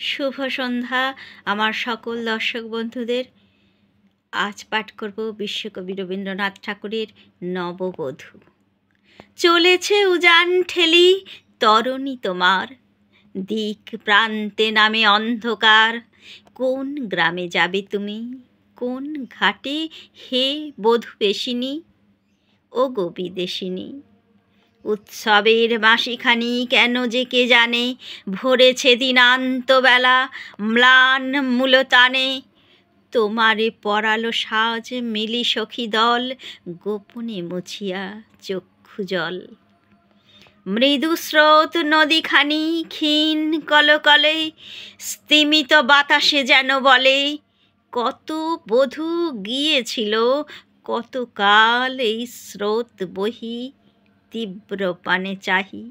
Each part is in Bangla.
শুভ সন্ধ্যা আমার সকল দর্শক বন্ধুদের। আজ পাঠ করব বিশ্বকবি রবীন্দ্রনাথ ঠাকুরের নববধূ। চলেছে উজান ঠেলি, তরণী তোমার। দিক প্রান্তে নামে অন্ধকার, কোন গ্রামে যাবে তুমি? কোন ঘাটে হে বধূ বেশিনী? ও গো বিদেশিনী উৎসবের মাসিখানি কেন যে কে জানে? ভরেছে দিনান্তবেলা, ম্লান মূলতানে। তোমারে পরালো সাজ মিলি সখী দল, গোপনে মুছিয়া চক্ষু জল। মৃদু স্রোত নদীখানি ক্ষীণ কলকলে, স্তিমিত বাতাসে যেন বলে, কত বধূ গিয়েছিল, কত কাল এই স্রোত বহি তীব্র পানে চাহি।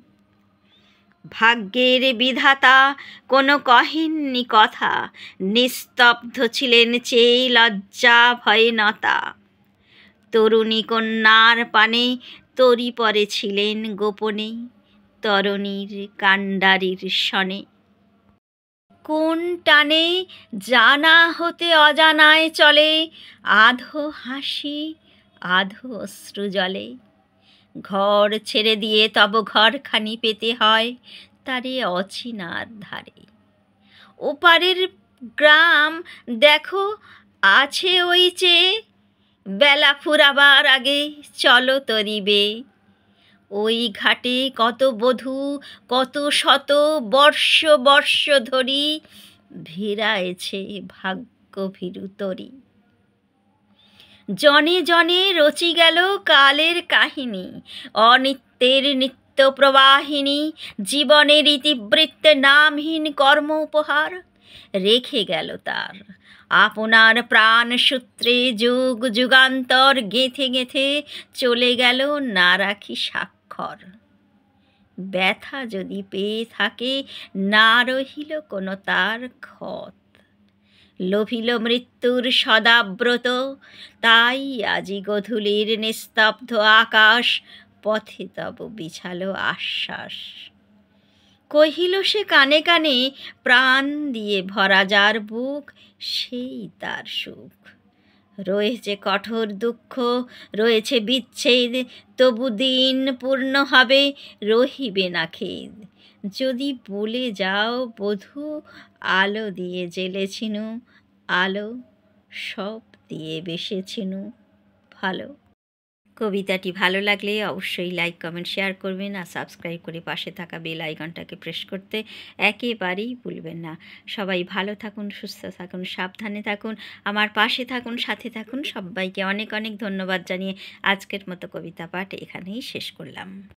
ভাগ্যের বিধাতা কোনো কহেননি কথা, নিস্তব্ধ ছিলেন চেয়ে লজ্জা ভয়ে নতা তরুণী কন্যার পানে তরি পরে ছিলেন গোপনে, তরণীর কাণ্ডারির সনে। কোন টানে জানা হতে অজানায় চলে, আধো হাসি, আধো অশ্রু জলে। ঘর ছেড়ে দিয়ে তব ঘরখানি পেতে হয় তারে অচিনার ধারে। ওপারের গ্রাম দেখো, আছে ওই চেয়ে বেলা ফুরাবার আগে চলো তরিবে। ওই ঘাটে কত বধূ, কত শত বর্ষ বর্ষ ধরি ভিড়ায়েছে ভাগ্য ভীরু তরি। জনে জনে রচি গেল কালের কাহিনী। অনিত্যের নিত্য প্রবাহিনী জীবনের ইতিবৃত্তে নামহীন কর্ম উপহার রেখে গেল তার। আপনার প্রাণ সূত্রে যুগ যুগান্তর গেঁথে গেঁথে চলে গেল না রাখি স্বাক্ষর। ব্যথা যদি পেয়ে থাকে, না রহিল কোনো তার ক্ষত। লোভিল মৃত্যুর সদাব্রত। তাই আজি গধূলির নিস্তব্ধ আকাশ পথে তব বিছালো আশ্বাস। কহিল সে কানে কানে, প্রাণ দিয়ে ভরা যার বুক, সেই তার সুখ। রয়েছে কঠোর দুঃখ, রয়েছে বিচ্ছেদ, তবু দিন পূর্ণ হবে, রহিবে না খেদ। যদি বলে যাও বধূ, আলো দিয়ে জেলেছিনু আলো সব দিয়ে বেসেছিনু। ভালো। কবিতাটি ভালো লাগলে অবশ্যই লাইক, কমেন্ট, শেয়ার করবেন আর সাবস্ক্রাইব করে পাশে থাকা বেল আইকনটাকে প্রেস করতে একেবারেই ভুলবেন না। সবাই ভালো থাকুন, সুস্থ থাকুন, সাবধানে থাকুন, আমার পাশে থাকুন, সাথে থাকুন। সবাইকে অনেক অনেক ধন্যবাদ জানিয়ে আজকের মতো কবিতা পাঠ এখানেই শেষ করলাম।